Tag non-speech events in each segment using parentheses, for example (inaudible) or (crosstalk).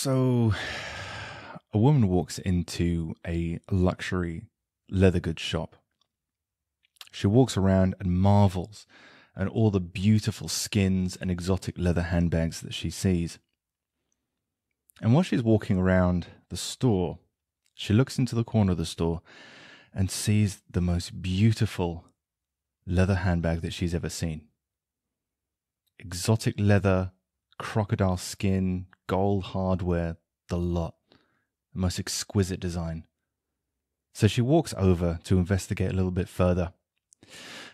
So, a woman walks into a luxury leather goods shop. She walks around and marvels at all the beautiful skins and exotic leather handbags that she sees. And while she's walking around the store, she looks into the corner of the store and sees the most beautiful leather handbag that she's ever seen. Exotic leather, crocodile skin, gold hardware, the lot. The most exquisite design. So she walks over to investigate a little bit further.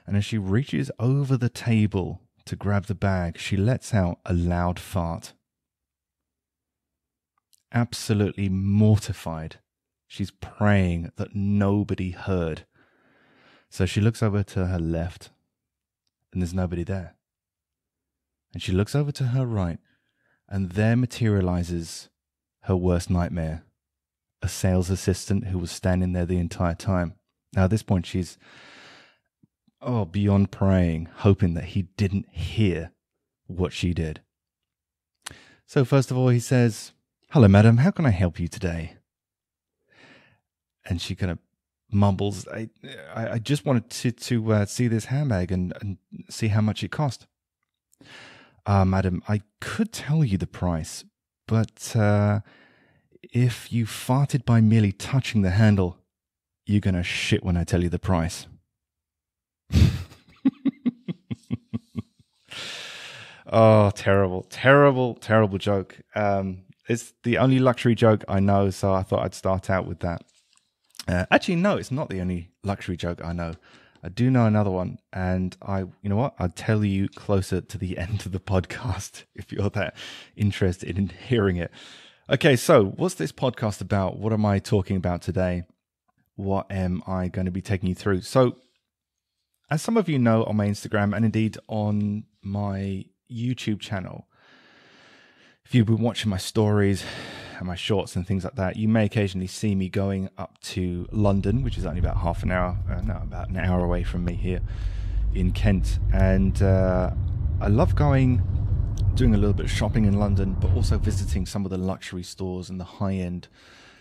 And as she reaches over the table to grab the bag, she lets out a loud fart. Absolutely mortified, she's praying that nobody heard. So she looks over to her left, and there's nobody there. And she looks over to her right, and there materializes her worst nightmare a sales assistant who was standing there the entire time. Now, at this point, she's oh, beyond praying, hoping that he didn't hear what she did. So, first of all, he says, Hello, madam, how can I help you today? And she kind of mumbles, I, I, just wanted to, to uh, see this handbag and, and see how much it cost. Uh, madam, I could tell you the price, but uh, if you farted by merely touching the handle, you're to shit when I tell you the price. (laughs) oh, terrible, terrible, terrible joke. Um, it's the only luxury joke I know, so I thought I'd start out with that. Uh, actually, no, it's not the only luxury joke I know. I do know another one, and I, you know what? I'll tell you closer to the (laughs) end of the podcast (laughs) if you're that interested in hearing it. Okay, so what's this podcast about? What am I talking about today? What am I going to be taking you through? So, as some of you know on my Instagram and indeed on my YouTube channel, if you've been watching my stories, and my shorts and things like that, you may occasionally see me going up to London, which is only about half an hour, uh, no, about an hour away from me here in Kent. And uh, I love going, doing a little bit of shopping in London, but also visiting some of the luxury stores and the high end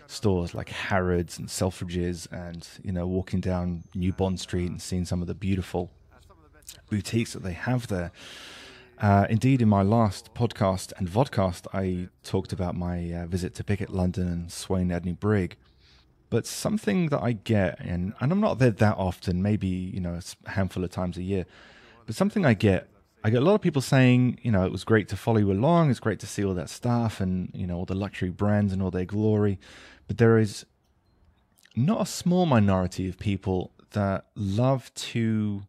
stores like Harrods and Selfridges, and you know, walking down New Bond Street and seeing some of the beautiful boutiques that they have there. Uh, indeed, in my last podcast and vodcast, I talked about my uh, visit to Pickett London and Swaine Adeney Brigg. But something that I get, and, and I'm not there that often, maybe you know a handful of times a year, but something I get, I get a lot of people saying, you know, it was great to follow you along, it's great to see all that stuff, and you know all the luxury brands and all their glory, but there is not a small minority of people that love to,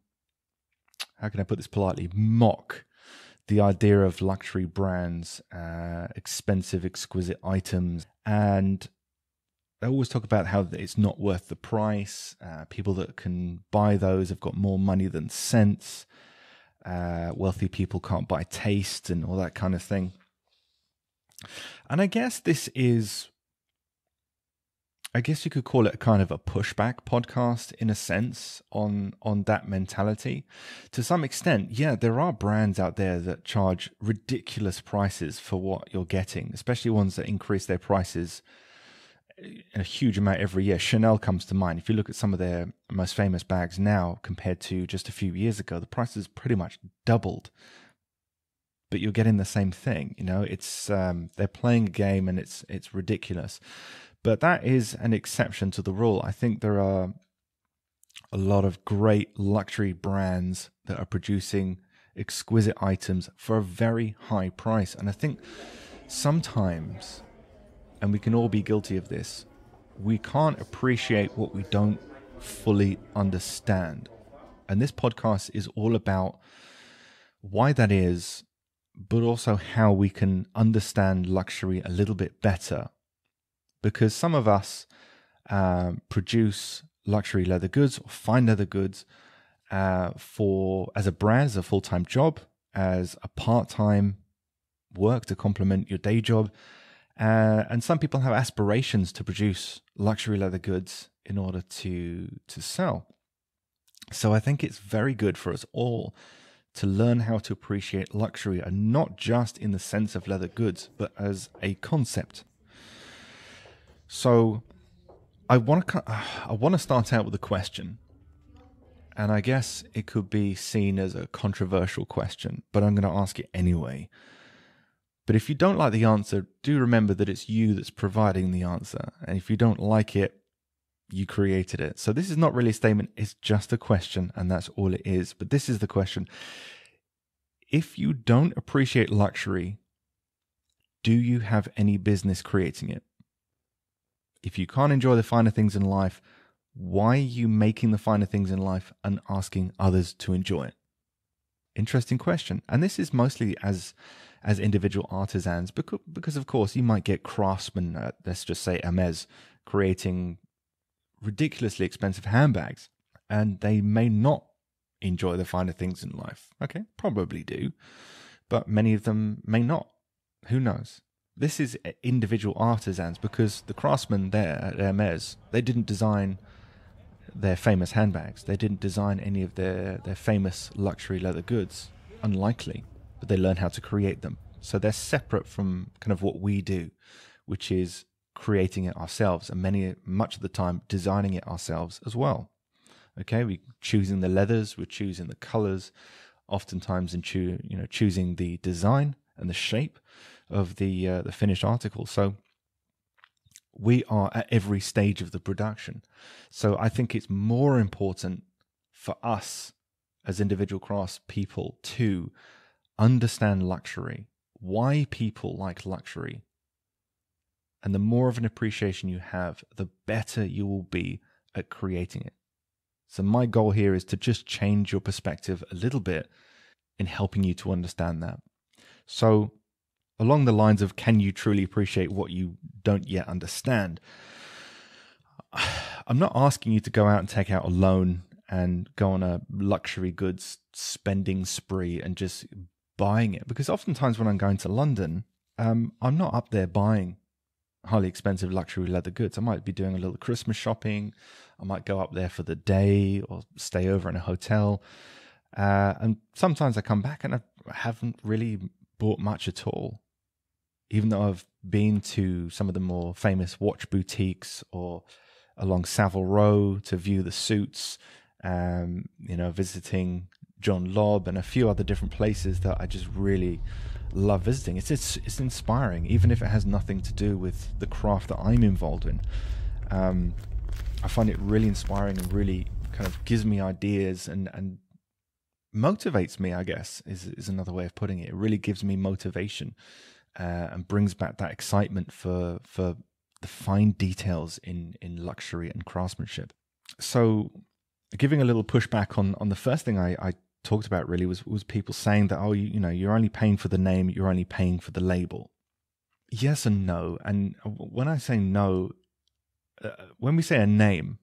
how can I put this politely, mock the idea of luxury brands, uh, expensive, exquisite items, and they always talk about how it's not worth the price. Uh, people that can buy those have got more money than sense. Uh, wealthy people can't buy taste and all that kind of thing. And I guess this is I guess you could call it kind of a pushback podcast in a sense on on that mentality. To some extent, yeah, there are brands out there that charge ridiculous prices for what you're getting, especially ones that increase their prices a huge amount every year. Chanel comes to mind. If you look at some of their most famous bags now compared to just a few years ago, the prices pretty much doubled. But you're getting the same thing, you know. It's um, they're playing a game, and it's it's ridiculous. But that is an exception to the rule. I think there are a lot of great luxury brands that are producing exquisite items for a very high price. And I think sometimes, and we can all be guilty of this, we can't appreciate what we don't fully understand. And this podcast is all about why that is, but also how we can understand luxury a little bit better because some of us um, produce luxury leather goods or fine leather goods uh, for as a brand, as a full time job, as a part time work to complement your day job. Uh, and some people have aspirations to produce luxury leather goods in order to to sell. So I think it's very good for us all to learn how to appreciate luxury and not just in the sense of leather goods, but as a concept. So I want to uh, I want to start out with a question. And I guess it could be seen as a controversial question, but I'm going to ask it anyway. But if you don't like the answer, do remember that it's you that's providing the answer. And if you don't like it, you created it. So this is not really a statement, it's just a question, and that's all it is. But this is the question If you don't appreciate luxury, do you have any business creating it? If you can't enjoy the finer things in life, why are you making the finer things in life and asking others to enjoy it? Interesting question. And this is mostly as as individual artisans because, of course you might get craftsmen at, let's just say Hermes creating ridiculously expensive handbags and they may not enjoy the finer things in life. Okay, probably do, but many of them may not. Who knows? This is individual artisans because the craftsmen there at Hermes, they didn't design their famous handbags. They didn't design any of their, their famous luxury leather goods. Unlikely. But they learn how to create them. So they're separate from kind of what we do, which is creating it ourselves and many much of the time designing it ourselves as well okay we choosing the leathers we're choosing the colors oftentimes in choo- you know choosing the design and the shape of the uh, the finished article so we are at every stage of the production so i think it's more important for us as individual crafts people to understand luxury why people like luxury and the more of an appreciation you have, the better you will be at creating it. So, my goal here is to just change your perspective a little bit in helping you to understand that. So, along the lines of can you truly appreciate what you don't yet understand? (sighs) I'm not asking you to go out and take out a loan and go on a luxury goods spending spree and just buying it because oftentimes when I'm going to London, um, I'm not up there buying highly expensive luxury leather goods. I might be doing a little Christmas shopping. I might go up there for the day or stay over in a hotel. Uh, and sometimes I come back and I haven't really bought much at all. Even though I've been to some of the more famous watch boutiques or along Savile Row to view the suits, um, you know, visiting John Lobb and a few other different places that I just really love visiting. It's, it's it's inspiring, even if it has nothing to do with the craft that I'm involved in. Um, I find it really inspiring and really kind of gives me ideas and and motivates me. I guess is is another way of putting it. It really gives me motivation uh, and brings back that excitement for for the fine details in in luxury and craftsmanship. So, giving a little pushback on on the first thing I, I talked about really was was people saying that oh you, you know you're only paying for the name you're only paying for the label. Yes and no. And when i say no uh, when we say a name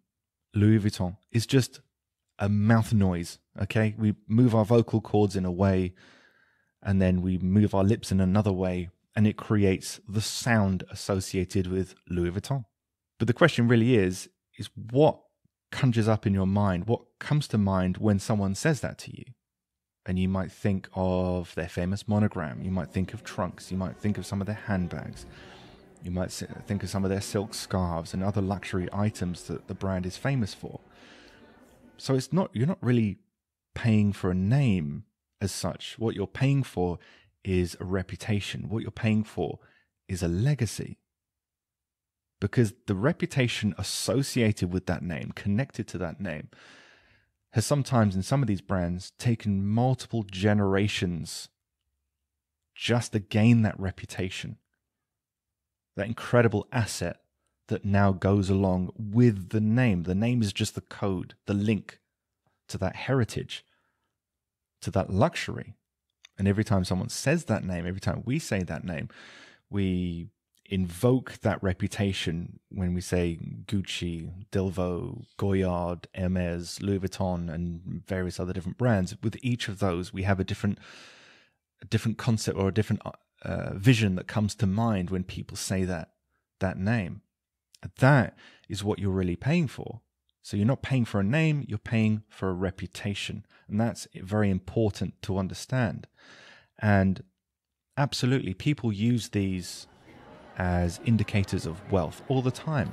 louis vuitton is just a mouth noise okay? We move our vocal cords in a way and then we move our lips in another way and it creates the sound associated with louis vuitton but the question really is is what conjures up in your mind? What comes to mind when someone says that to you? And you might think of their famous monogram. You might think of trunks. You might think of some of their handbags. You might think of some of their silk scarves and other luxury items that the brand is famous for. So it's not you're not really paying for a name as such. What you're paying for is a reputation. What you're paying for is a legacy because the reputation associated with that name, connected to that name, has sometimes in some of these brands taken multiple generations just to gain that reputation, that incredible asset that now goes along with the name. The name is just the code, the link to that heritage, to that luxury. And every time someone says that name, every time we say that name, we invoke that reputation when we say Gucci, Delvaux, Goyard, Hermes, Louis Vuitton, and various other different brands. With each of those, we have a different, a different concept or a different uh, vision that comes to mind when people say that that name. That is what you're really paying for. So you're not paying for a name, you're paying for a reputation. And that's very important to understand. And absolutely, people use these as indicators of wealth all the time.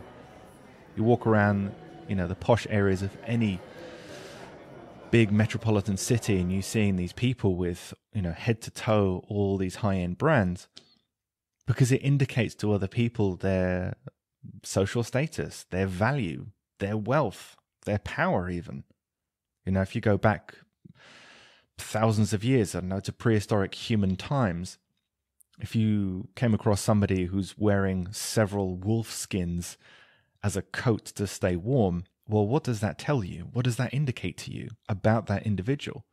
You walk around, you know, the posh areas of any big metropolitan city and you're seeing these people with, you know, head to toe all these high end brands because it indicates to other people their social status, their value, their wealth, their power, even. You know, if you go back thousands of years, I don't know, to prehistoric human times, if you came across somebody who's wearing several wolf skins as a coat to stay warm, well, what does that tell you? What does that indicate to you about that individual?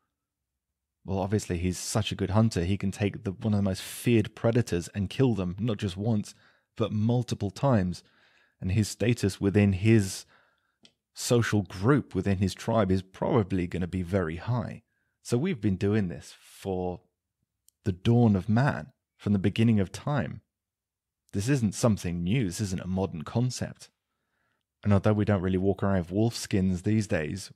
Well, obviously, he's such a good hunter. He can take the, one of the most feared predators and kill them, not just once, but multiple times. And his status within his social group, within his tribe, is probably going to be very high. So we've been doing this for the dawn of man, from the beginning of time. This isn't something new. This isn't a modern concept. And although we don't really walk around with wolf skins these days,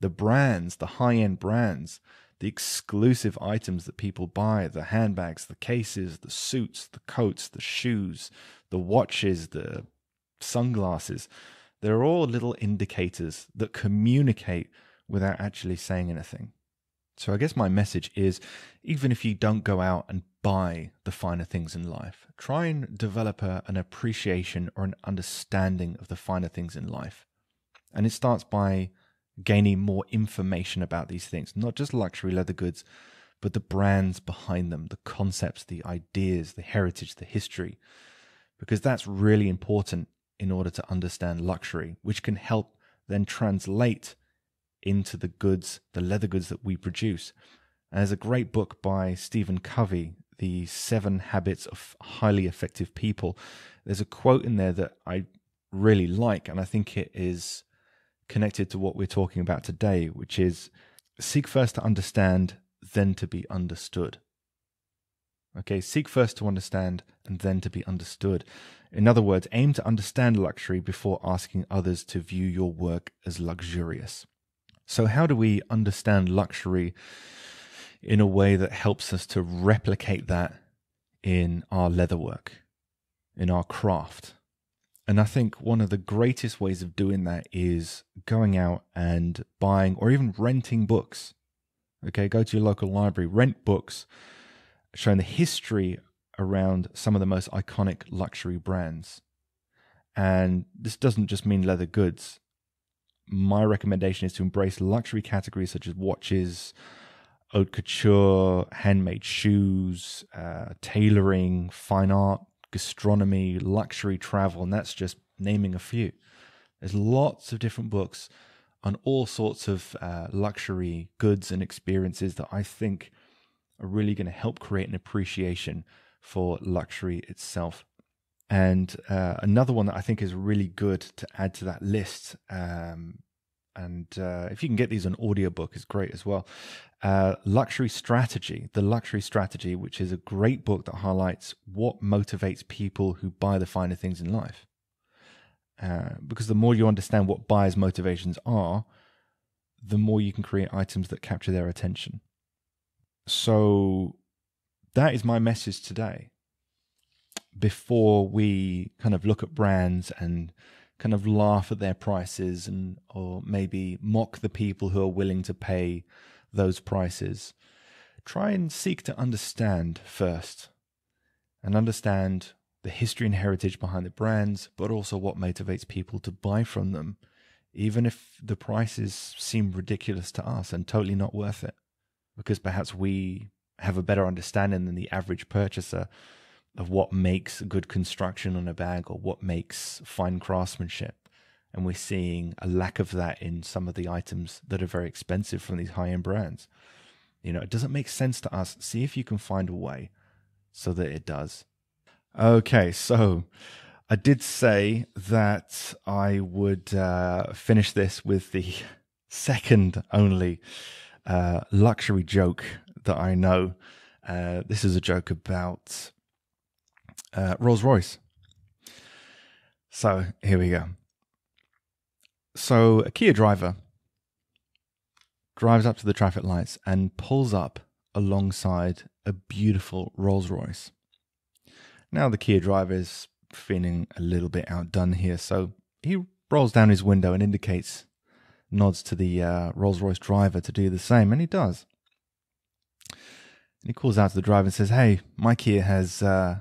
the brands, the high end brands, the exclusive items that people buy the handbags, the cases, the suits, the coats, the shoes, the watches, the sunglasses they're all little indicators that communicate without actually saying anything. So I guess my message is even if you don't go out and buy the finer things in life. Try and develop a, an appreciation or an understanding of the finer things in life. And it starts by gaining more information about these things, not just luxury leather goods, but the brands behind them, the concepts, the ideas, the heritage, the history, because that's really important in order to understand luxury, which can help then translate into the goods, the leather goods that we produce. And there's a great book by Stephen Covey the seven habits of highly effective people. There's a quote in there that I really like, and I think it is connected to what we're talking about today, which is seek first to understand, then to be understood. Okay, seek first to understand and then to be understood. In other words, aim to understand luxury before asking others to view your work as luxurious. So, how do we understand luxury in a way that helps us to replicate that in our leatherwork, in our craft. And I think one of the greatest ways of doing that is going out and buying or even renting books. Okay, go to your local library, rent books showing the history around some of the most iconic luxury brands. And this doesn't just mean leather goods. My recommendation is to embrace luxury categories such as watches, haute couture, handmade shoes, uh, tailoring, fine art, gastronomy, luxury travel, and that's just naming a few. There's lots of different books on all sorts of uh, luxury goods and experiences that I think are really going to help create an appreciation for luxury itself. And uh, another one that I think is really good to add to that list um, and uh, if you can get these on audiobook is great as well uh, luxury strategy the luxury strategy which is a great book that highlights what motivates people who buy the finer things in life uh, because the more you understand what buyers motivations are the more you can create items that capture their attention so that is my message today before we kind of look at brands and kind of laugh at their prices and or maybe mock the people who are willing to pay those prices. Try and seek to understand first and understand the history and heritage behind the brands, but also what motivates people to buy from them, even if the prices seem ridiculous to us and totally not worth it, because perhaps we have a better understanding than the average purchaser of what makes good construction on a bag or what makes fine craftsmanship. And we're seeing a lack of that in some of the items that are very expensive from these high end brands. You know, it doesn't make sense to us. See if you can find a way so that it does. Okay, so I did say that I would uh, finish this with the (laughs) second only uh, luxury joke that I know. Uh, this is a joke about uh, Rolls Royce. So here we go. So a Kia driver drives up to the traffic lights and pulls up alongside a beautiful Rolls Royce. Now the Kia driver is feeling a little bit outdone here, so he rolls down his window and indicates, nods to the uh, Rolls Royce driver to do the same, and he does. And he calls out to the driver and says, Hey, my Kia has uh,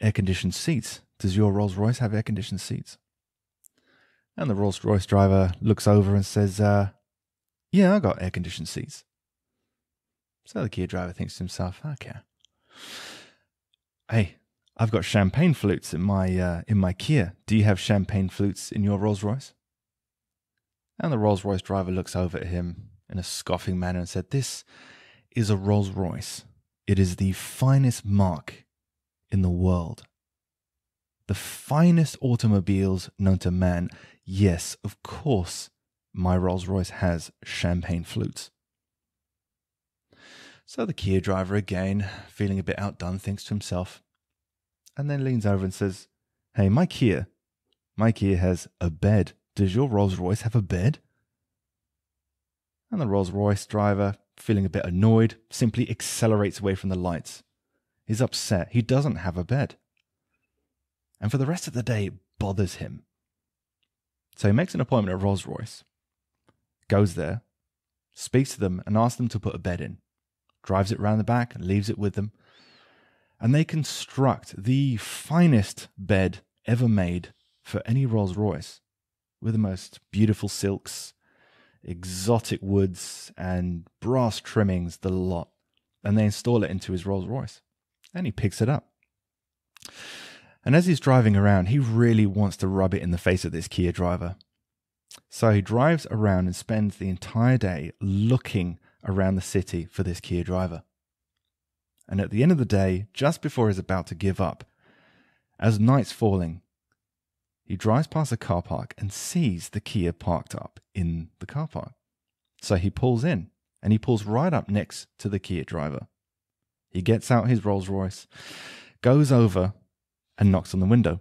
air conditioned seats. Does your Rolls Royce have air conditioned seats? And the Rolls Royce driver looks over and says, uh, Yeah, I got air conditioned seats. So the Kia driver thinks to himself, Okay. Hey, I've got champagne flutes in my uh, in my Kia. Do you have champagne flutes in your Rolls Royce? And the Rolls Royce driver looks over at him in a scoffing manner and said, This is a Rolls Royce. It is the finest marque in the world. The finest automobiles known to man. Yes, of course, my Rolls Royce has champagne flutes. So the Kia driver, again, feeling a bit outdone, thinks to himself, and then leans over and says, Hey, my Kia, my Kia has a bed. Does your Rolls Royce have a bed? And the Rolls Royce driver, feeling a bit annoyed, simply accelerates away from the lights. He's upset. He doesn't have a bed. And for the rest of the day, it bothers him. So he makes an appointment at Rolls Royce, goes there, speaks to them, and asks them to put a bed in, drives it round the back, and leaves it with them. And they construct the finest bed ever made for any Rolls Royce with the most beautiful silks, exotic woods, and brass trimmings, the lot. And they install it into his Rolls Royce. And he picks it up. And as he's driving around, he really wants to rub it in the face of this Kia driver. So he drives around and spends the entire day looking around the city for this Kia driver. And at the end of the day, just before he's about to give up, as night's falling, he drives past a car park and sees the Kia parked up in the car park. So he pulls in and he pulls right up next to the Kia driver. He gets out his Rolls Royce, goes over and knocks on the window.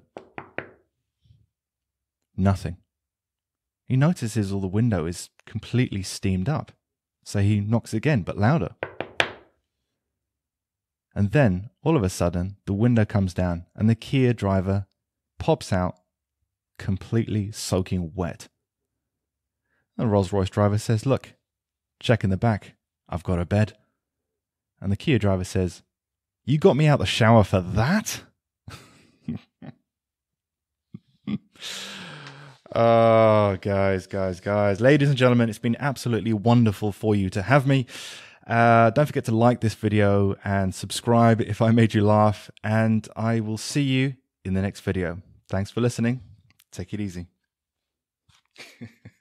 Nothing. He notices all the window is completely steamed up. So he knocks again, but louder. And then, all of a sudden, the window comes down and the Kia driver pops out completely soaking wet. The Rolls Royce driver says, Look, check in the back. I've got a bed. And the Kia driver says, You got me out the shower for that? (laughs) oh, guys, guys, guys. Ladies and gentlemen, it's been absolutely wonderful for you to have me. Uh, don't forget to like this video and subscribe if I made you laugh. And I will see you in the next video. Thanks for listening. Take it easy. (laughs)